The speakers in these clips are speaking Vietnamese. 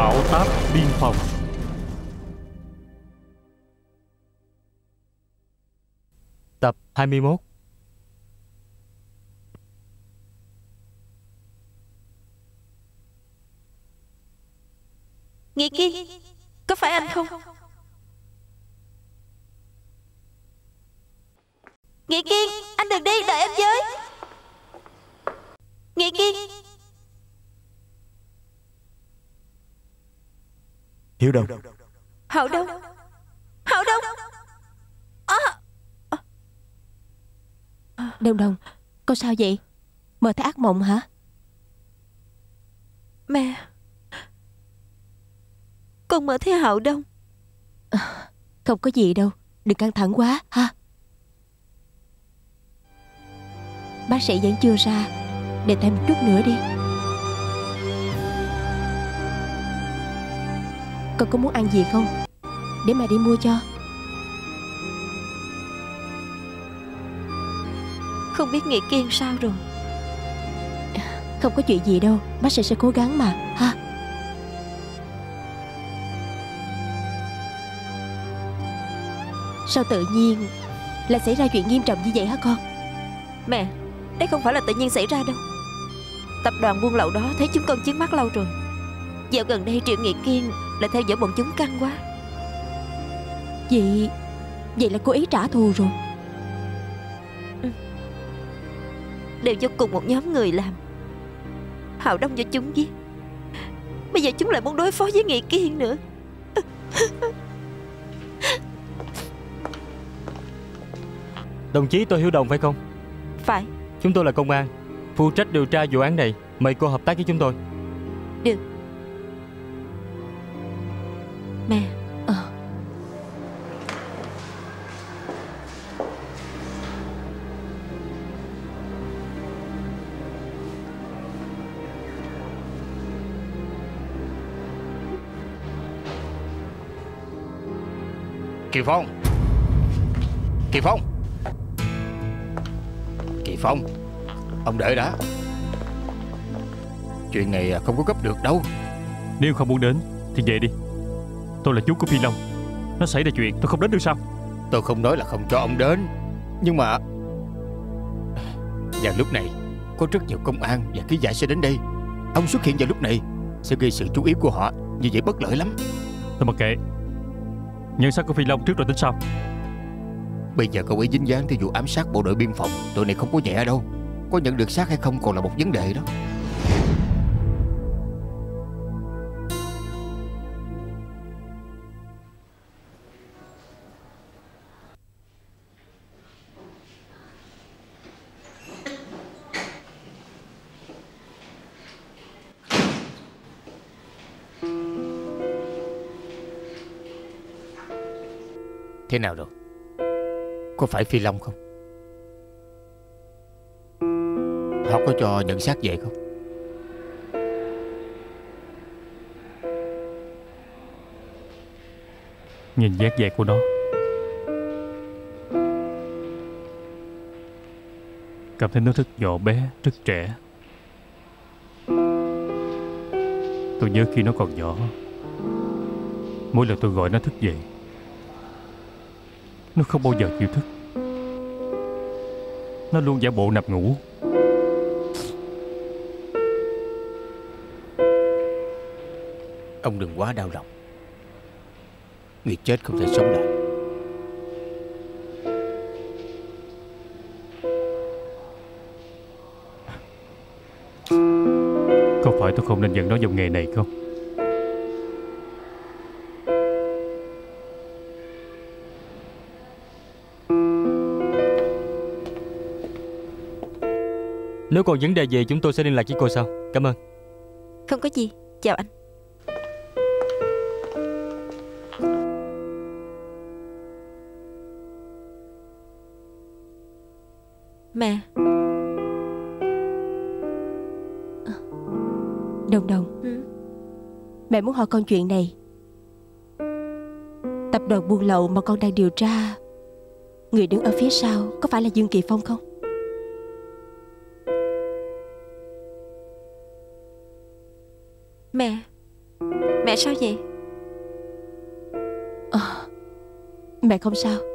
Bảo táp biên phòng. Tập 21 Nghĩa Kiên Có phải anh không? Nghĩa Kiên Anh đừng đi đợi em với. Nghĩa Kiên Hiểu đâu? Hậu Đông Hậu Đông à, Đông Đông Con sao vậy? Mơ thấy ác mộng hả? Mẹ. Con mơ thấy Hậu Đông Không có gì đâu Đừng căng thẳng quá ha. Bác sĩ vẫn chưa ra Để thêm chút nữa đi Con có muốn ăn gì không? Để mẹ đi mua cho. Không biết Nghĩa Kiên sao rồi. Không có chuyện gì đâu Bác sĩ sẽ cố gắng mà ha? Sao tự nhiên Lại xảy ra chuyện nghiêm trọng như vậy hả con? Mẹ Đây không phải là tự nhiên xảy ra đâu. Tập đoàn buôn lậu đó thấy chúng con trước mắt lâu rồi. Dạo gần đây Triệu Nghị Kiên Lại theo dõi bọn chúng căng quá. Vậy Vậy là cố ý trả thù rồi. Đều do cùng một nhóm người làm. Hạo Đông do chúng giết. Bây giờ chúng lại muốn đối phó với Nghị Kiên nữa. Đồng chí tôi Hiếu Đồng phải không? Phải. Chúng tôi là công an. Phụ trách điều tra vụ án này. Mời cô hợp tác với chúng tôi. Được Mẹ. Ờ. Kiều Phong. Kiều Phong. Kiều Phong Ông đợi đã. Chuyện này không có gấp được đâu. Nếu không muốn đến Thì về đi Tôi là chú của Phi Long. Nó xảy ra chuyện tôi không đến được sao? Tôi không nói là không cho ông đến. Nhưng mà Vào lúc này Có rất nhiều công an và ký giả sẽ đến đây. Ông xuất hiện vào lúc này Sẽ gây sự chú ý của họ Như vậy bất lợi lắm. Tôi mặc kệ. Nhân xác của Phi Long trước rồi tính sau. Bây giờ cậu ấy dính dáng tới vụ ám sát bộ đội biên phòng. Tụi này không có nhẹ đâu. Có nhận được xác hay không còn là một vấn đề đó Thế nào rồi? Có phải Phi Long không? Họ có cho nhận xác về không? Nhìn vét vẹt của nó. Cảm thấy nó rất nhỏ bé, Rất trẻ. Tôi nhớ khi nó còn nhỏ, Mỗi lần tôi gọi nó thức dậy nó không bao giờ chịu thức. Nó luôn giả bộ nằm ngủ. Ông đừng quá đau lòng. Người chết không thể sống lại Có phải tôi không nên dẫn nó vào nghề này không Nếu còn vấn đề gì chúng tôi sẽ liên lạc với cô sau. Cảm ơn. Không có gì. Chào anh. Mẹ. Đồng đồng. Ừ. Mẹ muốn hỏi con chuyện này. Tập đoàn buôn lậu mà con đang điều tra Người đứng ở phía sau Có phải là Dương Kỳ Phong không sao vậy? À, Mẹ không sao.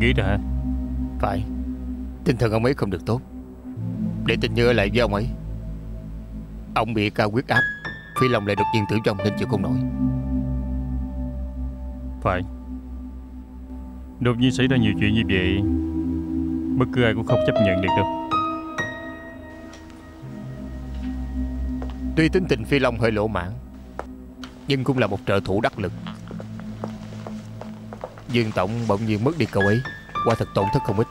Nghĩ ra hả? Phải. Tinh thần ông ấy không được tốt. Để tình như ở lại với ông ấy. Ông bị cao huyết áp Phi Long lại đột nhiên tử vong nên chịu không nổi. Phải. Đột nhiên xảy ra nhiều chuyện như vậy Bất cứ ai cũng không chấp nhận được đâu. Tuy tính tình Phi Long hơi lỗ mãn Nhưng cũng là một trợ thủ đắc lực Dương Tổng bỗng nhiên mất đi cậu ấy. Qua thật tổn thất không ít.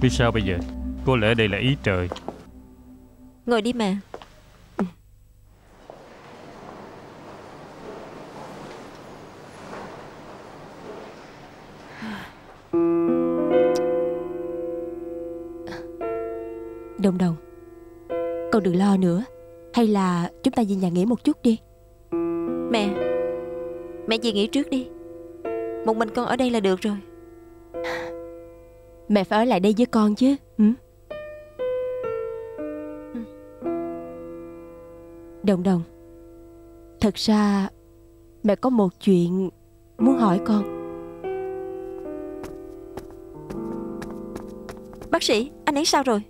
Vì sao bây giờ? Có lẽ đây là ý trời. Ngồi đi mà. Đồng đồng Con đừng lo nữa. Hay là chúng ta về nhà nghỉ một chút đi. Mẹ Mẹ về nghỉ trước đi Một mình con ở đây là được rồi. Mẹ phải ở lại đây với con chứ ừ? Đồng đồng. Thật ra Mẹ có một chuyện Muốn hỏi con. Bác sĩ Anh ấy sao rồi?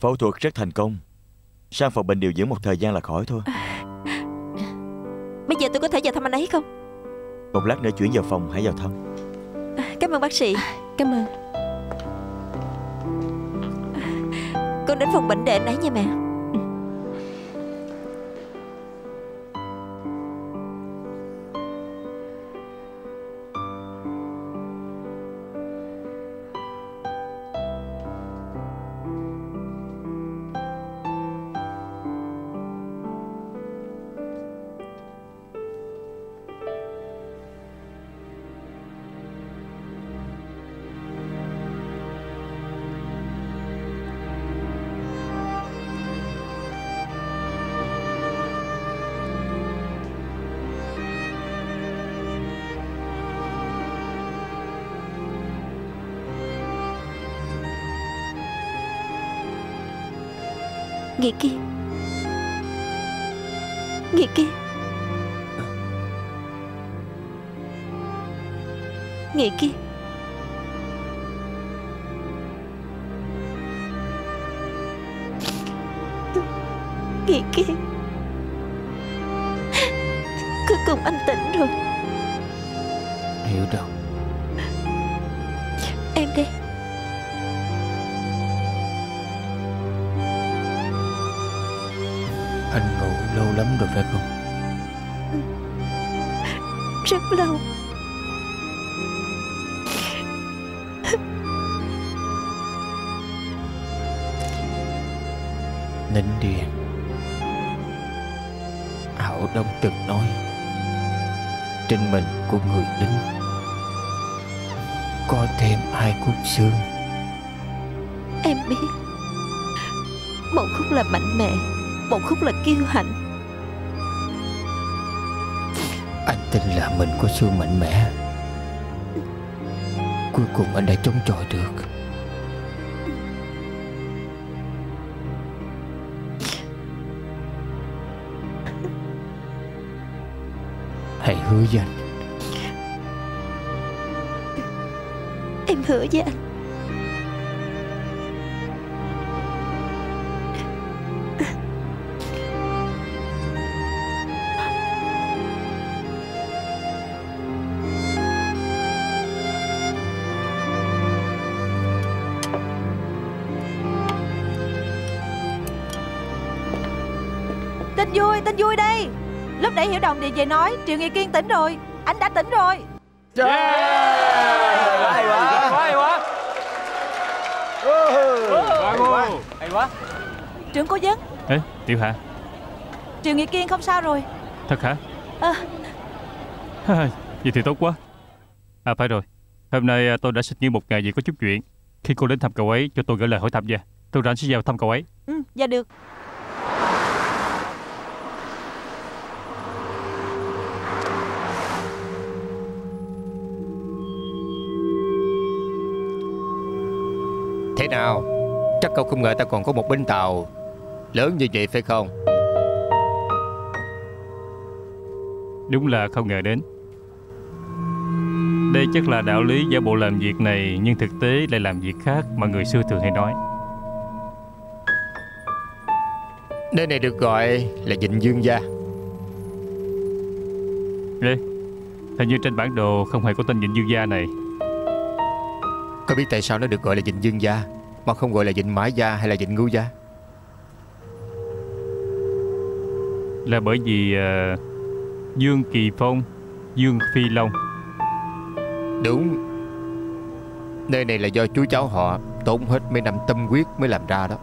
Phẫu thuật rất thành công. Sang phòng bệnh điều dưỡng một thời gian là khỏi thôi. Bây giờ tôi có thể vào thăm anh ấy không Một lát nữa chuyển vào phòng hãy vào thăm Cảm ơn bác sĩ. Cảm ơn. Con đến phòng bệnh để anh ấy nha mẹ Nghị Kiên Nghị Anh ngủ lâu lắm rồi phải không? Rất lâu. Nín đi em. Hảo Đông từng nói Trên mình của người lính Có thêm hai khúc xương. Em biết Một khúc là mạnh mẽ Một khúc là kiêu hãnh. Anh tin là mình có xương mạnh mẽ. Cuối cùng anh đã chống chọi được. Hãy hứa với anh. Em hứa với anh Tin vui, đây Lúc nãy Hiểu Đồng điện về nói Triệu Nghị Kiên tỉnh rồi Anh đã tỉnh rồi. Hay quá, hay quá. Hay quá Trưởng cố vấn. Ê Tiểu Hạ. Triệu Nghị Kiên không sao rồi. Thật hả? Vậy thì tốt quá. À phải rồi. Hôm nay à, tôi đã xin nghỉ một ngày vì có chút chuyện. Khi cô đến thăm cậu ấy cho tôi gửi lời hỏi thăm nha. Tôi rảnh sẽ vào thăm cậu ấy. Ừ, dạ được nào? Chắc cậu không ngờ ta còn có một bến tàu Lớn như vậy phải không? Đúng là không ngờ đến. Đây chắc là đạo lý giả bộ làm việc này Nhưng thực tế lại làm việc khác Mà người xưa thường hay nói. Nơi này được gọi là Vịnh Dương Gia. Ê Hình như trên bản đồ không hề có tên Vịnh Dương Gia này. Có biết tại sao nó được gọi là Vịnh Dương Gia Mà không gọi là Vịnh Mã Gia hay là Vịnh Ngưu Gia? Là bởi vì à, Dương Kỳ Phong Dương Phi Long. Đúng. Nơi này là do chú cháu họ Tốn hết mấy năm tâm huyết mới làm ra đó.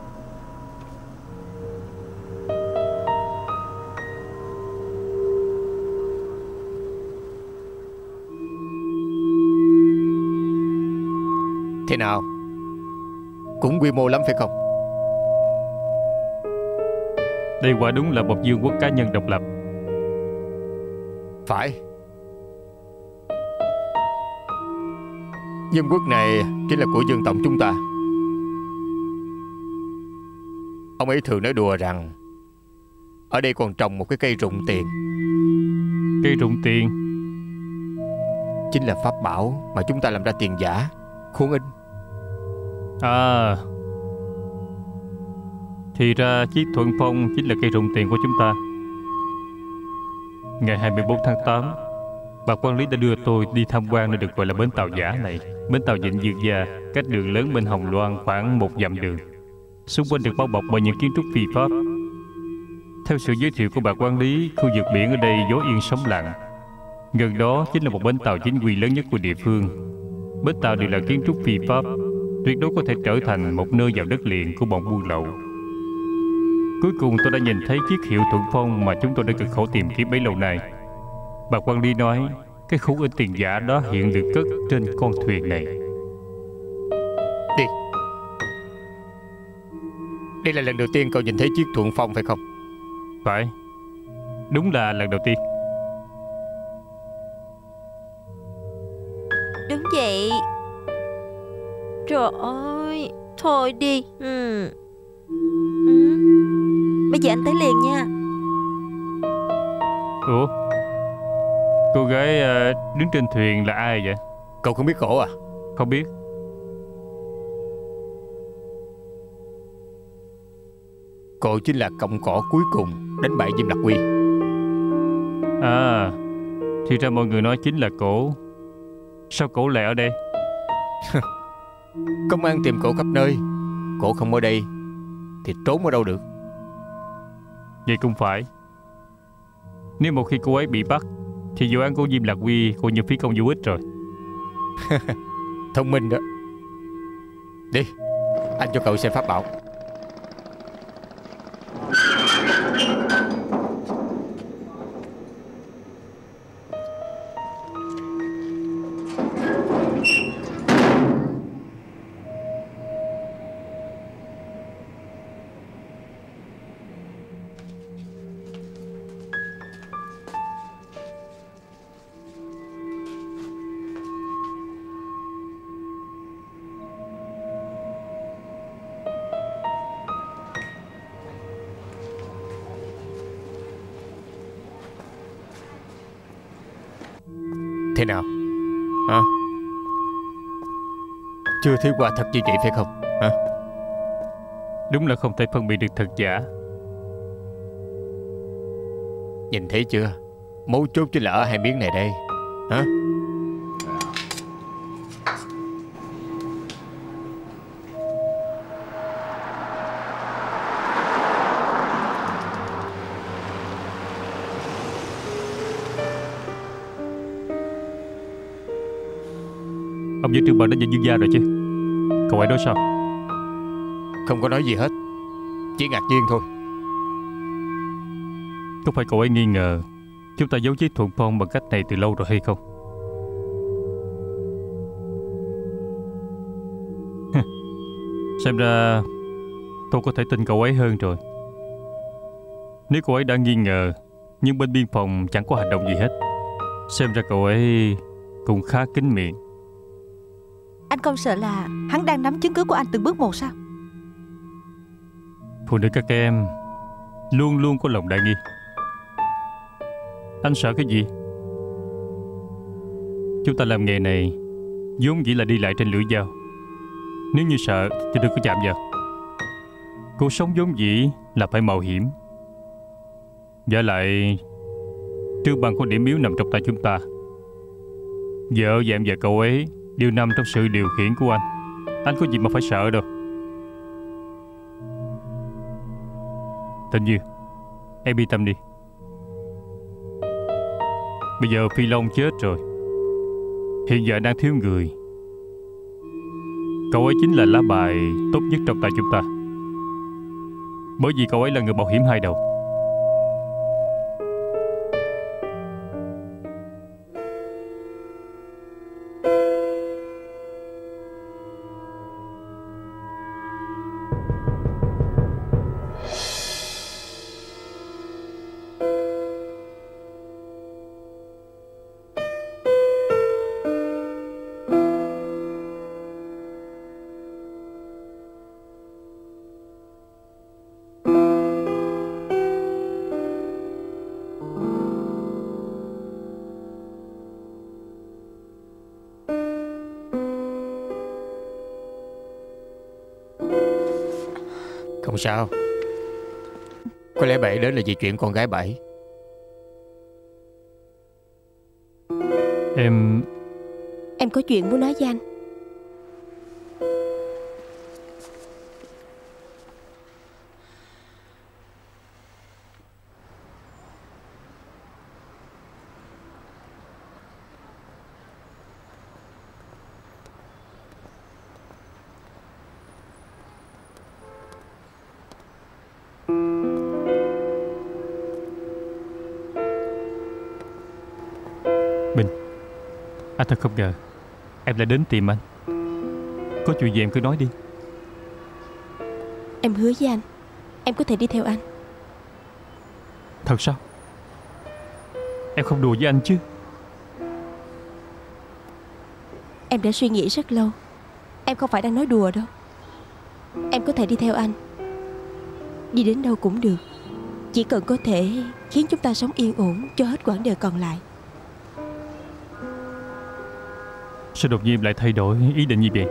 Thế nào Cũng quy mô lắm phải không? Đây quả đúng là một dương quốc cá nhân độc lập. Phải. Dương quốc này chính là của dân tộc chúng ta. Ông ấy thường nói đùa rằng Ở đây còn trồng một cái cây rụng tiền. Cây rụng tiền. Chính là pháp bảo mà chúng ta làm ra tiền giả Khuôn in À. Thì ra chiếc thuận phong chính là cây rụng tiền của chúng ta. Ngày 24 tháng 8 Bà quản lý đã đưa tôi đi tham quan nơi được gọi là bến tàu giả này. Bến tàu Vịnh Dược Gia, Cách đường lớn bên Hồng Loan khoảng một dặm đường. Xung quanh được bao bọc bởi những kiến trúc phi pháp. Theo sự giới thiệu của bà quản lý, Khu vực biển ở đây gió yên sóng lặng. Gần đó chính là một bến tàu chính quy lớn nhất của địa phương. Bến tàu đều là kiến trúc phi pháp tuyệt đối có thể trở thành một nơi vào đất liền của bọn buôn lậu. Cuối cùng tôi đã nhìn thấy chiếc hiệu thuận phong mà chúng tôi đã cực khổ tìm kiếm bấy lâu nay. Bà quan lý nói, cái khúc in tiền giả đó hiện được cất trên con thuyền này. Đi Đây là lần đầu tiên cậu nhìn thấy chiếc thuận phong phải không Phải, đúng là lần đầu tiên. Trời ơi Thôi đi ừ. Ừ. Bây giờ anh tới liền nha Ủa, cô gái ờ, đứng trên thuyền là ai vậy? Cậu không biết khổ à Không biết. Cô chính là cọng cỏ cuối cùng đánh bại Diêm Đặc Quy À, thì ra mọi người nói chính là cổ. Sao cổ lại ở đây? Công an tìm cổ khắp nơi. Cổ không ở đây Thì trốn ở đâu được? Vậy cũng phải. Nếu một khi cô ấy bị bắt Thì vụ án của Diêm Lạc Quy coi như phí công vô ích rồi. Thông minh đó. Đi Anh cho cậu xem pháp bảo Thế nào? Hả? Chưa thấy qua thật như vậy phải không? Hả? Đúng là không thể phân biệt được thật giả. Nhìn thấy chưa? Mấu chốt chính là ở hai miếng này đây Ông với Trương Bân đã nhận dương gia rồi chứ. Cậu ấy nói sao? Không có nói gì hết. Chỉ ngạc nhiên thôi. Có phải cậu ấy nghi ngờ Chúng ta giấu giết thuận phong bằng cách này từ lâu rồi hay không? Xem ra Tôi có thể tin cậu ấy hơn rồi. Nếu cậu ấy đã nghi ngờ Nhưng bên biên phòng chẳng có hành động gì hết. Xem ra cậu ấy Cũng khá kín miệng anh không sợ là hắn đang nắm chứng cứ của anh từng bước một sao? Phụ nữ các em, Luôn luôn có lòng đại nghi. Anh sợ cái gì? Chúng ta làm nghề này vốn dĩ là đi lại trên lưỡi dao. Nếu như sợ thì đừng có chạm vào. Cuộc sống vốn dĩ là phải mạo hiểm. Và lại, Trương bằng có điểm yếu nằm trong tay chúng ta. Vợ và em và cậu ấy Đều nằm trong sự điều khiển của anh. Anh có gì mà phải sợ đâu. Tình Như, Em yên tâm đi. Bây giờ Phi Long chết rồi. Hiện giờ đang thiếu người. Cậu ấy chính là lá bài tốt nhất trong tay chúng ta. Bởi vì cậu ấy là người bảo hiểm hai đầu. Không sao. Có lẽ bà ấy đến là vì chuyện con gái bà ấy Em Em có chuyện muốn nói với anh thật không ngờ. Em lại đến tìm anh. Có chuyện gì em cứ nói đi. Em hứa với anh Em có thể đi theo anh. Thật sao? Em không đùa với anh chứ? Em đã suy nghĩ rất lâu. Em không phải đang nói đùa đâu. Em có thể đi theo anh. Đi đến đâu cũng được. Chỉ cần có thể khiến chúng ta sống yên ổn Cho hết quãng đời còn lại Sao đột nhiên lại thay đổi ý định như vậy?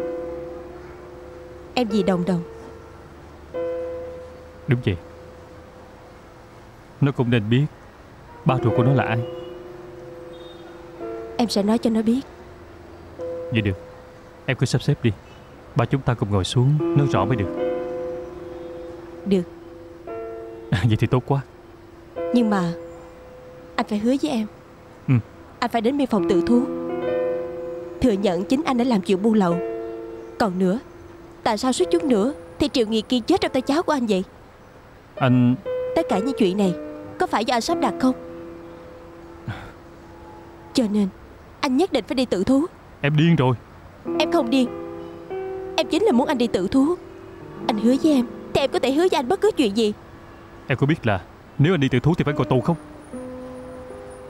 Em vì đồng đồng? Đúng vậy. Nó cũng nên biết Ba ruột của nó là ai. Em sẽ nói cho nó biết. Vậy được. Em cứ sắp xếp đi. Ba chúng ta cùng ngồi xuống Nói rõ mới được. Được. À, Vậy thì tốt quá. Nhưng mà Anh phải hứa với em. Ừ. Anh phải đến biên phòng tự thú Thừa nhận chính anh đã làm chuyện buôn lậu. Còn nữa Tại sao suýt chút nữa Thì Triệu Nghị Kiên chết trong tay cháu của anh vậy? Anh Tất cả những chuyện này Có phải do anh sắp đặt không? Cho nên Anh nhất định phải đi tự thú. Em điên rồi. Em không điên. Em chính là muốn anh đi tự thú. Anh hứa với em Thì em có thể hứa với anh bất cứ chuyện gì. Em có biết là Nếu anh đi tự thú thì phải ngồi tù không?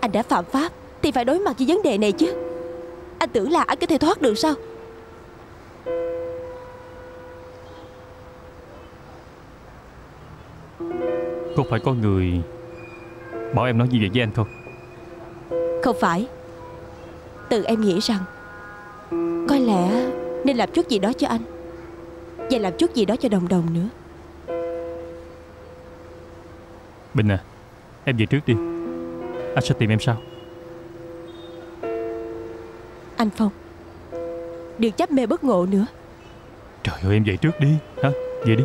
Anh đã phạm pháp Thì phải đối mặt với vấn đề này chứ Anh tưởng là anh có thể thoát được sao? Có phải có người Bảo em nói như vậy với anh không? Không phải. Tự em nghĩ rằng Có lẽ nên làm chút gì đó cho anh Và làm chút gì đó cho đồng đồng nữa. Bình à Em về trước đi. Anh sẽ tìm em sau anh Phong. Đừng chấp mê bất ngộ nữa. Trời ơi, em về trước đi Hả Về đi.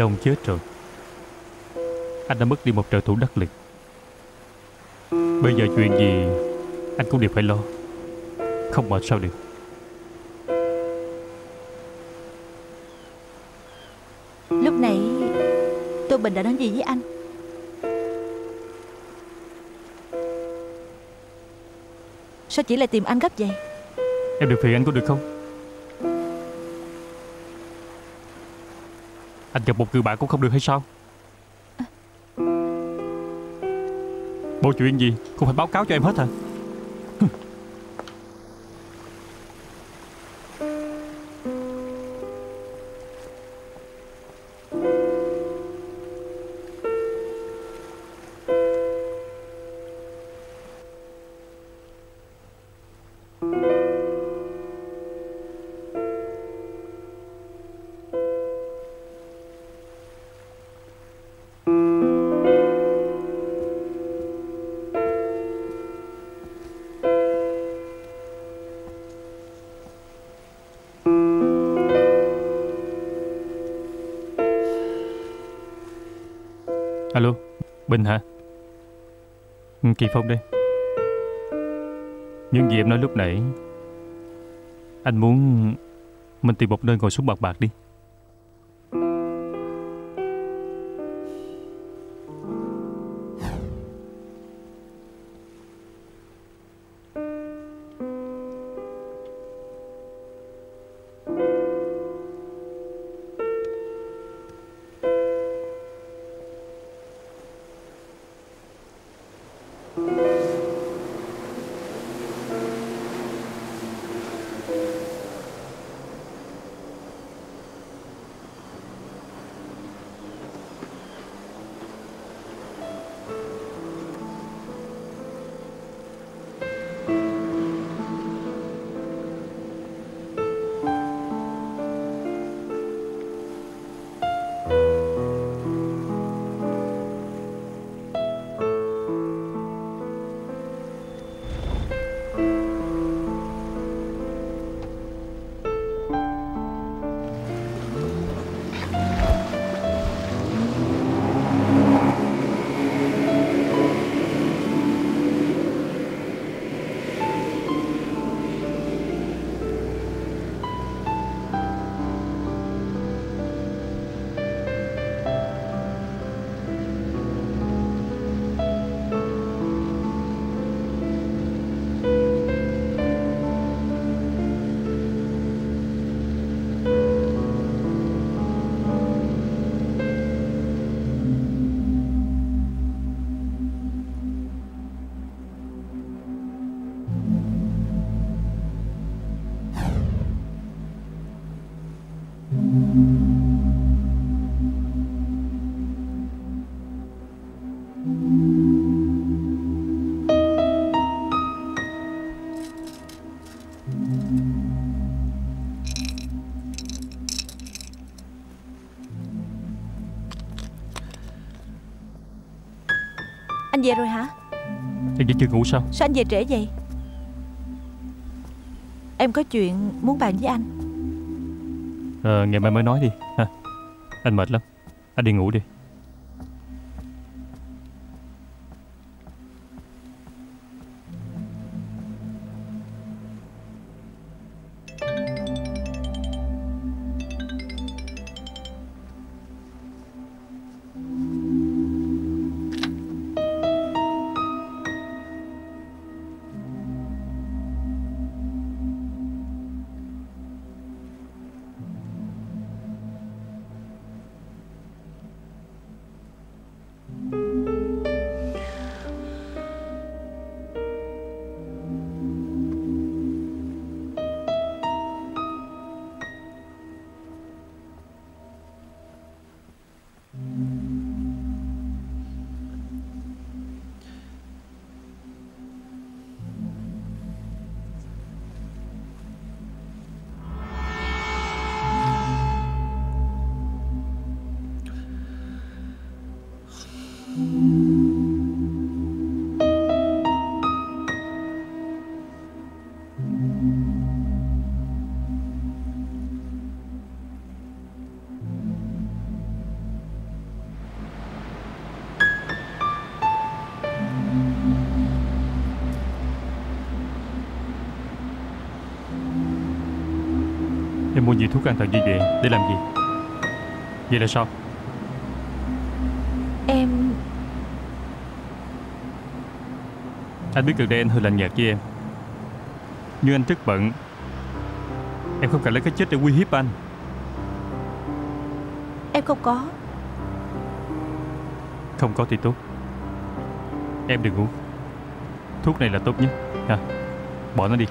Long chết rồi Anh đã mất đi một trợ thủ đắc lực. Bây giờ chuyện gì Anh cũng đều phải lo. Không mệt sao được. Lúc nãy Tô Bình đã nói gì với anh? Sao chỉ lại tìm anh gấp vậy? Em được phiền anh có được không Anh gặp một người bạn cũng không được hay sao? Bộ chuyện gì? Cũng phải báo cáo cho em hết hả? Alo Bình hả? Ừ, Kỳ Phong đây. Những gì em nói lúc nãy, Anh muốn Mình tìm một nơi ngồi xuống bạc bạc đi. Anh về rồi hả? Em vẫn chưa ngủ sao? Sao anh về trễ vậy? Em có chuyện muốn bàn với anh. Ờ ngày mai mới nói đi ha. Anh mệt lắm. Anh đi ngủ đi Em mua nhiều thuốc an thần như vậy Để làm gì? Vậy là sao? Em Anh biết gần đây anh hơi lạnh nhạt với em. Nhưng anh rất bận Em không cần lấy cái chết để uy hiếp anh. Em không có. Không có thì tốt. Em đừng uống. Thuốc này là tốt nhất. Ha. Bỏ nó đi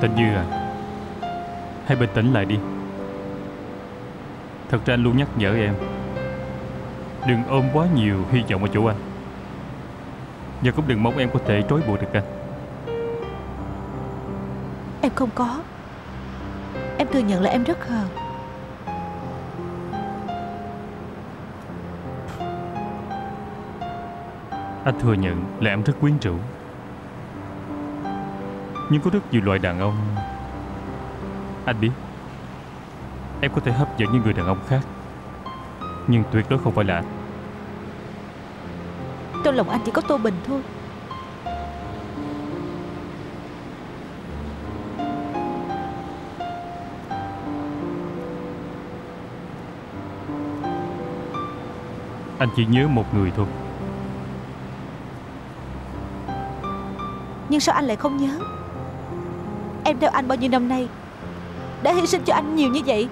Tình Như à Hãy bình tĩnh lại đi. Thật ra anh luôn nhắc nhở em Đừng ôm quá nhiều hy vọng ở chỗ anh. Và cũng đừng mong em có thể trói buộc được anh. Em không có. Em thừa nhận là em rất hờn Anh thừa nhận là em rất quyến rũ Nhưng có rất nhiều loại đàn ông. Anh biết Em có thể hấp dẫn những người đàn ông khác. Nhưng tuyệt đối không phải là anh. Trong lòng anh chỉ có Tô Bình thôi. Anh chỉ nhớ một người thôi. Nhưng sao anh lại không nhớ Em theo anh bao nhiêu năm nay? Đã hy sinh cho anh nhiều như vậy?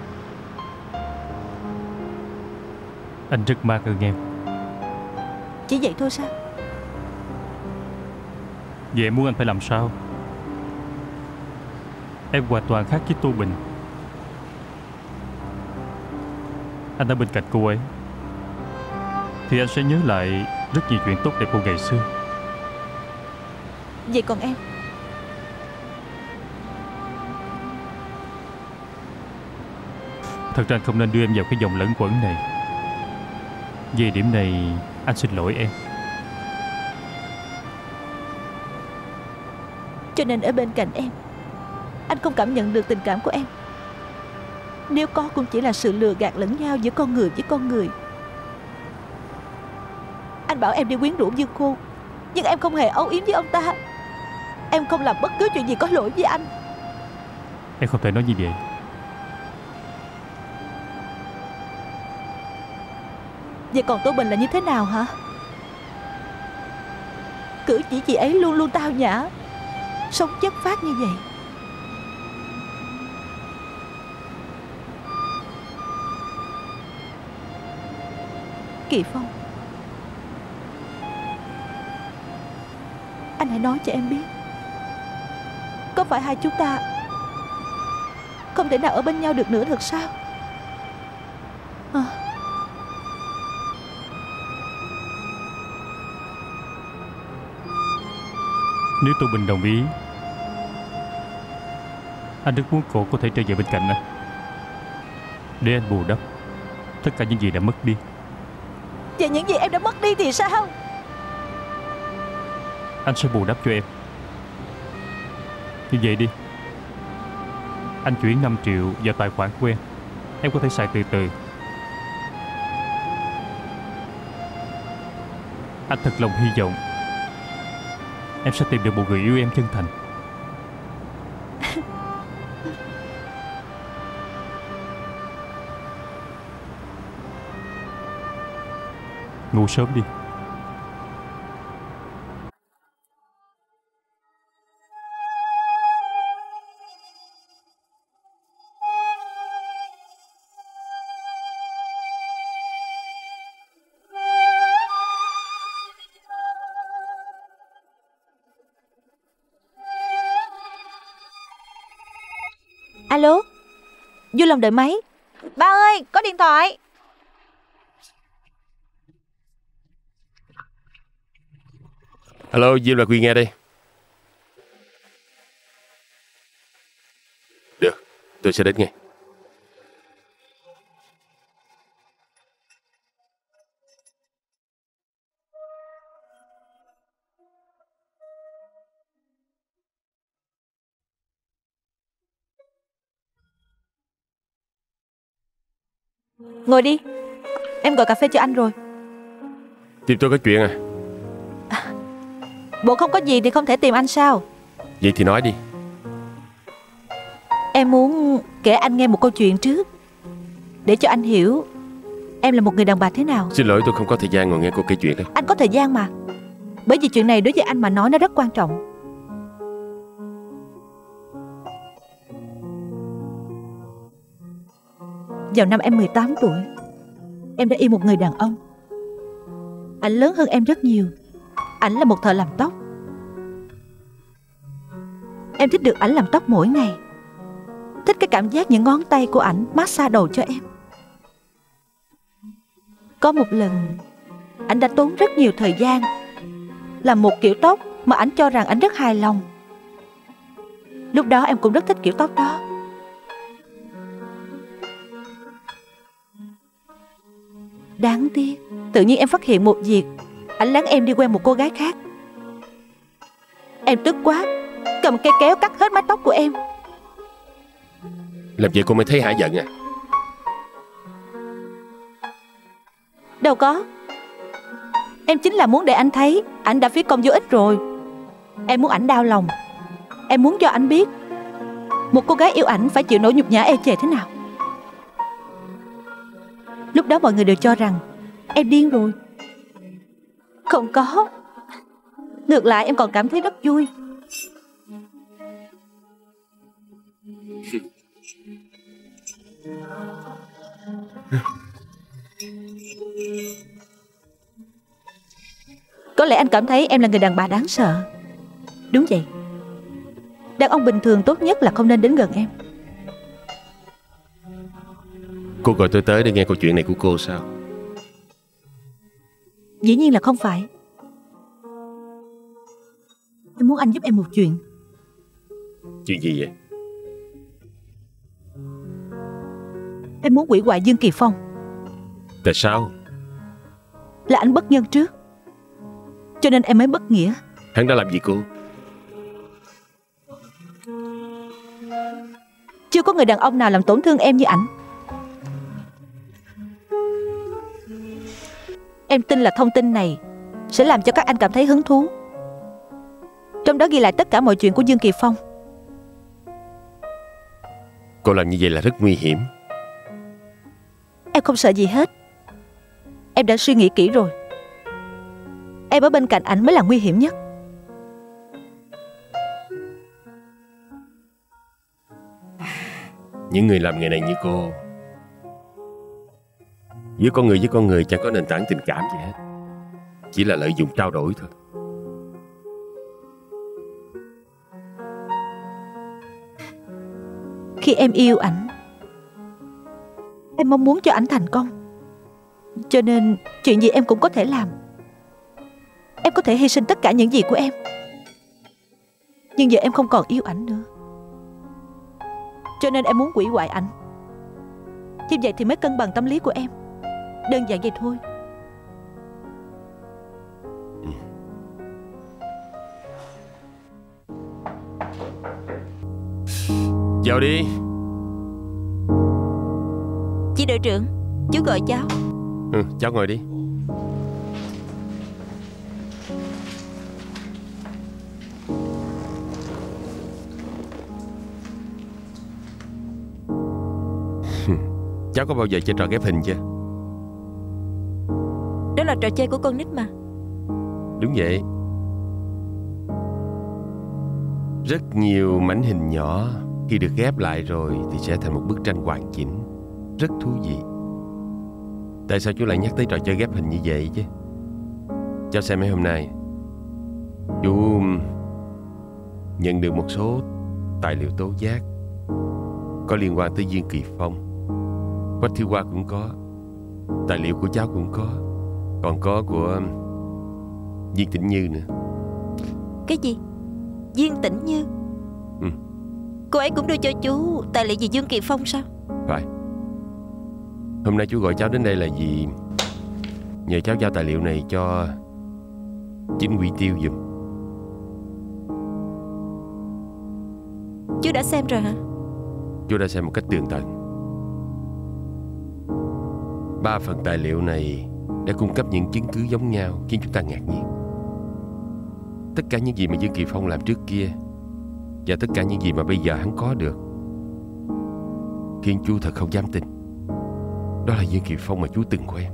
Anh rất mang ơn em Chỉ vậy thôi sao? Vậy em muốn anh phải làm sao? Em hoàn toàn khác với Tô Bình. Anh ở bên cạnh cô ấy. Thì anh sẽ nhớ lại Rất nhiều chuyện tốt đẹp của ngày xưa. Vậy còn em Thật ra anh không nên đưa em vào cái dòng lẫn quẩn này. Về điểm này Anh xin lỗi em. Cho nên ở bên cạnh em Anh không cảm nhận được tình cảm của em. Nếu có cũng chỉ là sự lừa gạt lẫn nhau giữa con người với con người. Anh bảo em đi quyến rũ Dương Khô Nhưng em không hề âu yếm với ông ta. Em không làm bất cứ chuyện gì có lỗi với anh. Em không thể nói như vậy Vậy còn Tô Bình là như thế nào hả? Cử chỉ chị ấy luôn luôn tao nhã, Sống chất phát như vậy. Kỳ Phong. Anh hãy nói cho em biết. Có phải hai chúng ta Không thể nào ở bên nhau được nữa thật sao? Nếu Tô Bình đồng ý Anh rất muốn cô có thể trở về bên cạnh anh. Để anh bù đắp Tất cả những gì đã mất đi. Vậy những gì em đã mất đi thì sao? Anh sẽ bù đắp cho em. Như vậy đi. Anh chuyển 5 triệu vào tài khoản của em. Em có thể xài từ từ. Anh thật lòng hy vọng Em sẽ tìm được một người yêu em chân thành. Ngủ sớm đi Long đợi máy Ba ơi có điện thoại Alo, Diêm là Quy nghe đây. Được, tôi sẽ đến ngay. Ngồi đi. Em gọi cà phê cho anh rồi. Tìm tôi có chuyện à. Bộ không có gì thì không thể tìm anh sao? Vậy thì nói đi. Em muốn kể anh nghe một câu chuyện trước. Để cho anh hiểu Em là một người đàn bà thế nào. Xin lỗi tôi không có thời gian ngồi nghe cô kể chuyện đây. Anh có thời gian mà. Bởi vì chuyện này đối với anh mà nói nó rất quan trọng Vào năm em 18 tuổi, Em đã yêu một người đàn ông. Anh lớn hơn em rất nhiều. Ảnh là một thợ làm tóc. Em thích được ảnh làm tóc mỗi ngày. Thích cái cảm giác những ngón tay của ảnh massage đầu cho em. Có một lần, Ảnh đã tốn rất nhiều thời gian Làm một kiểu tóc mà ảnh cho rằng ảnh rất hài lòng. Lúc đó em cũng rất thích kiểu tóc đó. Tiếc Tự nhiên em phát hiện một việc. Ảnh lắng em đi quen một cô gái khác. Em tức quá. Cầm cây kéo cắt hết mái tóc của em. Làm vậy cô mới thấy hả giận à? Đâu có. Em chính là muốn để anh thấy. Ảnh đã phí công vô ích rồi. Em muốn ảnh đau lòng. Em muốn cho ảnh biết Một cô gái yêu ảnh phải chịu nỗi nhục nhã ê chề thế nào. Lúc đó mọi người đều cho rằng Em điên rồi. Không có. Ngược lại, em còn cảm thấy rất vui. Có lẽ anh cảm thấy em là người đàn bà đáng sợ. Đúng vậy. Đàn ông bình thường tốt nhất là không nên đến gần em. Cô gọi tôi tới để nghe câu chuyện này của cô sao? Dĩ nhiên là không phải. Em muốn anh giúp em một chuyện. Chuyện gì vậy? Em muốn quỷ hoại Dương Kỳ Phong. Tại sao? Là anh bất nhân trước. Cho nên em mới bất nghĩa. Hắn đã làm gì cô? Chưa có người đàn ông nào làm tổn thương em như ảnh Em tin là thông tin này Sẽ làm cho các anh cảm thấy hứng thú. Trong đó ghi lại tất cả mọi chuyện của Dương Kỳ Phong. Cô làm như vậy là rất nguy hiểm. Em không sợ gì hết. Em đã suy nghĩ kỹ rồi. Em ở bên cạnh ảnh mới là nguy hiểm nhất. Những người làm nghề này như cô Giữa con người với con người chẳng có nền tảng tình cảm gì hết. Chỉ là lợi dụng trao đổi thôi. Khi em yêu ảnh, Em mong muốn cho ảnh thành công Cho nên chuyện gì em cũng có thể làm. Em có thể hy sinh tất cả những gì của em. Nhưng giờ em không còn yêu ảnh nữa. Cho nên em muốn quỷ hoại ảnh. Như vậy thì mới cân bằng tâm lý của em. Đơn giản vậy thôi. Vào đi. Chị đội trưởng Chú gọi cháu. Ừ, Cháu ngồi đi. Cháu có bao giờ chơi trò ghép hình chưa trò chơi của con nít mà. Đúng vậy. Rất nhiều mảnh hình nhỏ Khi được ghép lại rồi Thì sẽ thành một bức tranh hoàn chỉnh. Rất thú vị. Tại sao chú lại nhắc tới trò chơi ghép hình như vậy chứ? Cho xem mấy hôm nay. Chú Nhận được một số Tài liệu tố giác Có liên quan tới duyên Kỳ Phong. Quách Thiếu Hoa cũng có, Tài liệu của cháu cũng có. Còn có của Viên Tĩnh Như nữa. Cái gì? Duyên tĩnh như? Ừ. Cô ấy cũng đưa cho chú Tài liệu gì Dương Kỳ Phong sao? Phải. Hôm nay chú gọi cháu đến đây là vì Nhờ cháu giao tài liệu này cho Chính Quỷ Tiêu giùm. Chú đã xem rồi hả? Chú đã xem một cách tường tận. Ba phần tài liệu này đã cung cấp những chứng cứ giống nhau khiến chúng ta ngạc nhiên. Tất cả những gì mà Dương Kỳ Phong làm trước kia và tất cả những gì mà bây giờ hắn có được khiến chú thật không dám tin. Đó là Dương Kỳ Phong mà chú từng quen.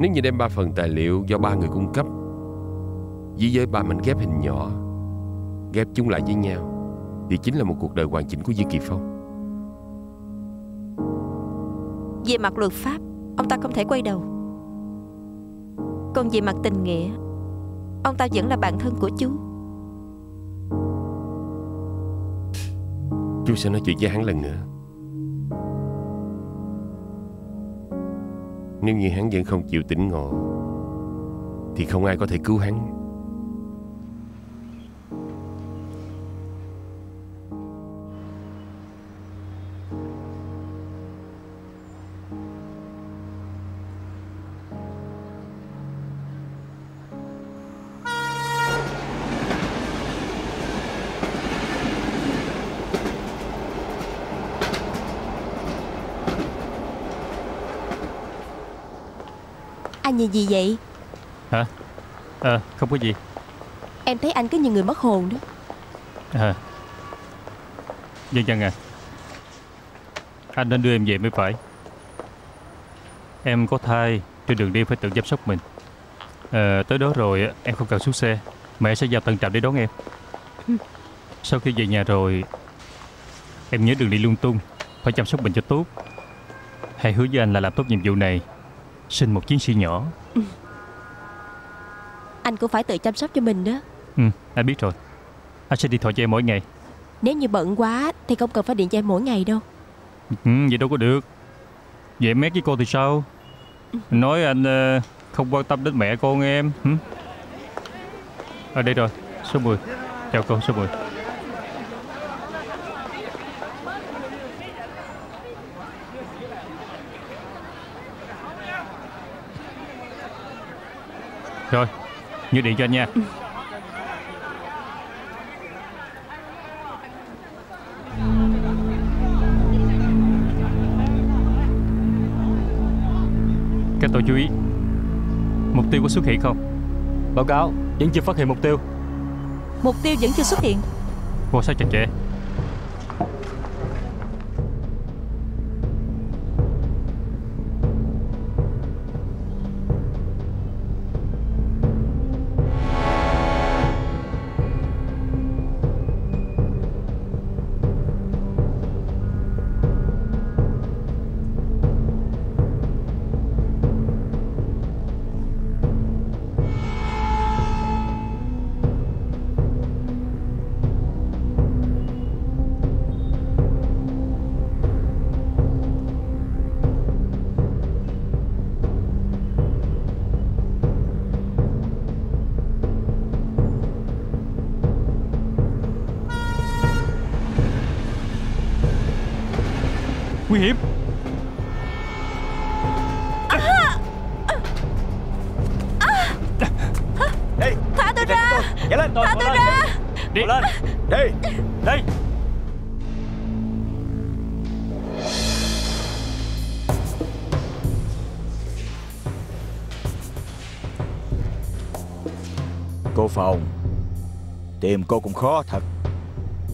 Nếu như đem ba phần tài liệu do ba người cung cấp với với ba mảnh ghép hình nhỏ, ghép chúng lại với nhau, thì chính là một cuộc đời hoàn chỉnh của Dương Kỳ Phong. Về mặt luật pháp, Ông ta không thể quay đầu còn về mặt tình nghĩa Ông ta vẫn là bạn thân của chú Chú sẽ nói chuyện với hắn lần nữa. Nếu như hắn vẫn không chịu tỉnh ngộ, thì không ai có thể cứu hắn. Anh nhìn gì vậy? Hả? Ờ không có gì. Em thấy anh cứ như người mất hồn đó. À Dân dân à Anh nên đưa em về mới phải. Em có thai Trên đường đi phải tự chăm sóc mình. Ờ tới đó rồi á, em không cần xuống xe. Mẹ sẽ vào tận trạm để đón em. Sau khi về nhà rồi Em nhớ đừng đi lung tung. Phải chăm sóc mình cho tốt. Hãy hứa với anh là làm tốt nhiệm vụ này Sinh một chiến sĩ nhỏ. Anh cũng phải tự chăm sóc cho mình đó. Ừ anh biết rồi. Anh sẽ điện thoại cho em mỗi ngày. Nếu như bận quá Thì không cần phải điện cho em mỗi ngày đâu. Ừ, vậy đâu có được. Vậy em mét với cô thì sao? Nói anh ờ, không quan tâm đến mẹ con em. Hử? Ở đây rồi Số 10 Chào cô số 10 Rồi Nhớ điện cho anh nha. Các tổ chú ý. Mục tiêu có xuất hiện không? Báo cáo Vẫn chưa phát hiện mục tiêu. Mục tiêu vẫn chưa xuất hiện. Quan sát chặt chẽ Nguy hiểm. Đi Thả tôi ra. Nhảy lên Thả tôi ra. Đi. Lên. Đi. Đây Cô Phòng Tìm cô cũng khó thật.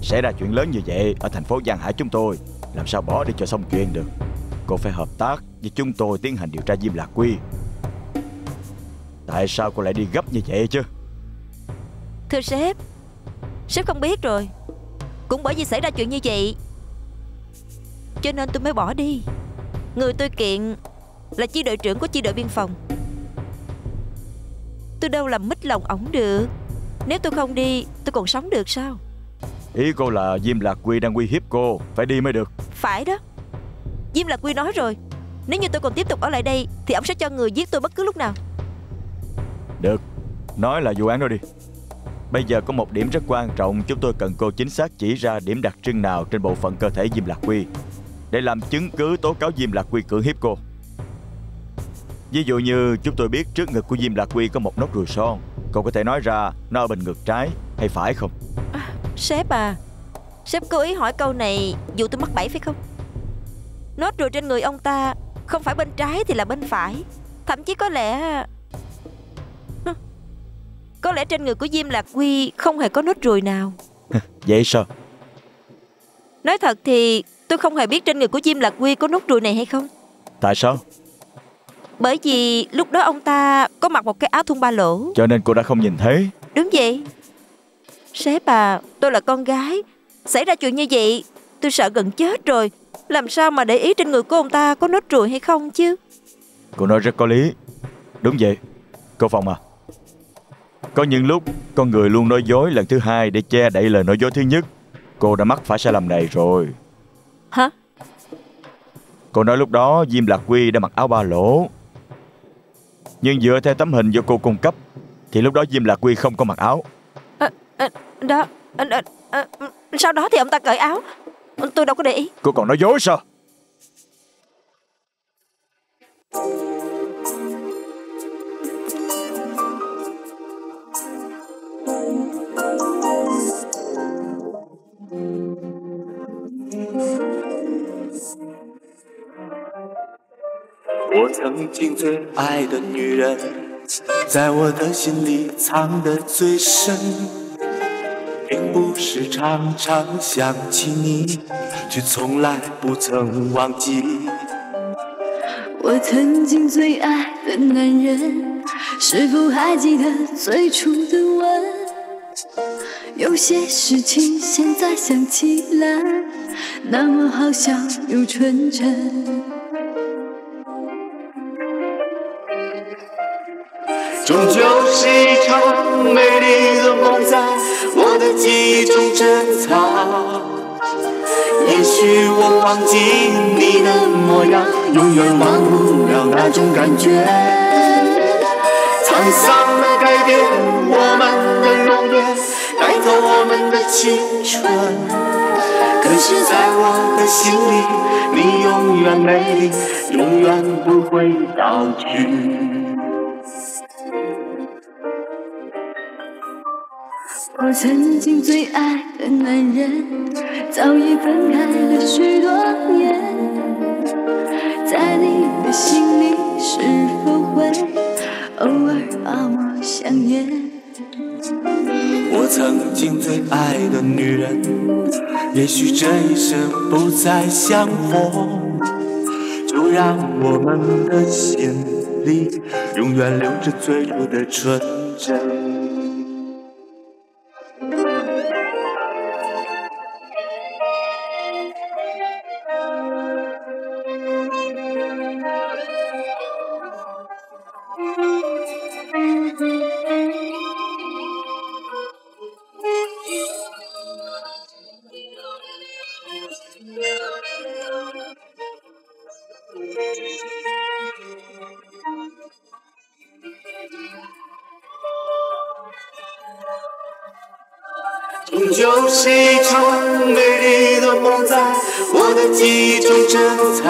Xảy ra chuyện lớn như vậy Ở thành phố Giang Hải chúng tôi làm sao bỏ đi cho xong chuyện được? Cô phải hợp tác với chúng tôi tiến hành điều tra Diêm Lạc Quy. Tại sao cô lại đi gấp như vậy chứ? Thưa sếp Sếp không biết rồi. Cũng bởi vì xảy ra chuyện như vậy, Cho nên tôi mới bỏ đi. Người tôi kiện Là chi đội trưởng của chi đội biên phòng. Tôi đâu làm mít lòng ổng được. Nếu tôi không đi, Tôi còn sống được sao? Ý cô là Diêm Lạc Quy đang uy hiếp cô. Phải đi mới được. Phải đó. Diêm Lạc Quy nói rồi. Nếu như tôi còn tiếp tục ở lại đây Thì ổng sẽ cho người giết tôi bất cứ lúc nào. Được. Nói là vụ án đó đi. Bây giờ có một điểm rất quan trọng. Chúng tôi cần cô chính xác chỉ ra điểm đặc trưng nào Trên bộ phận cơ thể Diêm Lạc Quy. Để làm chứng cứ tố cáo Diêm Lạc Quy cưỡng hiếp cô. Ví dụ như chúng tôi biết trước ngực của Diêm Lạc Quy có một nốt ruồi son. Cô có thể nói ra nó ở bên ngực trái hay phải không Sếp à Sếp cố ý hỏi câu này Dù tôi mắc bẫy phải không? Nốt ruồi trên người ông ta Không phải bên trái thì là bên phải. Thậm chí có lẽ Có lẽ trên người của Diêm Lạc Quy Không hề có nốt ruồi nào. Vậy sao? Nói thật thì tôi không hề biết trên người của Diêm Lạc Quy có nốt ruồi này hay không. Tại sao? Bởi vì lúc đó ông ta có mặc một cái áo thun ba lỗ. Cho nên cô đã không nhìn thấy. Đúng vậy Sếp à tôi là con gái. Xảy ra chuyện như vậy Tôi sợ gần chết rồi. Làm sao mà để ý trên người của ông ta có nốt ruồi hay không chứ? Cô nói rất có lý. Đúng vậy Cô Phong à. Có những lúc con người luôn nói dối lần thứ hai Để che đậy lời nói dối thứ nhất. Cô đã mắc phải sai lầm này rồi. Hả? Cô nói lúc đó Diêm Lạc Quy đã mặc áo ba lỗ. Nhưng dựa theo tấm hình do cô cung cấp Thì lúc đó Diêm Lạc Quy không có mặc áo Đó à, à, à, Sau đó thì ông ta cởi áo Tôi đâu có để ý Cô còn nói dối sao我曾经最爱的女人，在我的心里藏得最深， 并不是常常想起你，却从来不曾忘记。我曾经最爱的男人，是否还记得最初的吻？有些事情现在想起来，那么好笑又纯真。终究是一场美丽的梦，在我的记忆中珍藏。也许我忘记你的模样，永远忘不了那种感觉。沧桑的改变我们的容颜，带走我们的青春。可是，在我的心里，你永远美丽，永远不会老去。我曾经最爱的男人，早已分开了许多年。在你的心里，是否会偶尔把我想念？我曾经最爱的女人，也许这一生不再相逢，就让我们的心里永远留着最初的纯真。是一场美丽的梦，在我的记忆中珍藏。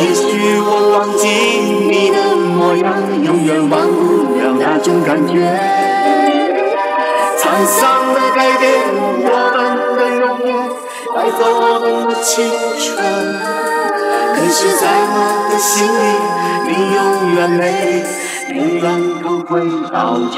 也许我忘记你的模样，永远忘不了那种感觉。沧桑的改变我们的容颜，带走我们的青春。可是，在我的心里，你永远美丽，永远不会老去。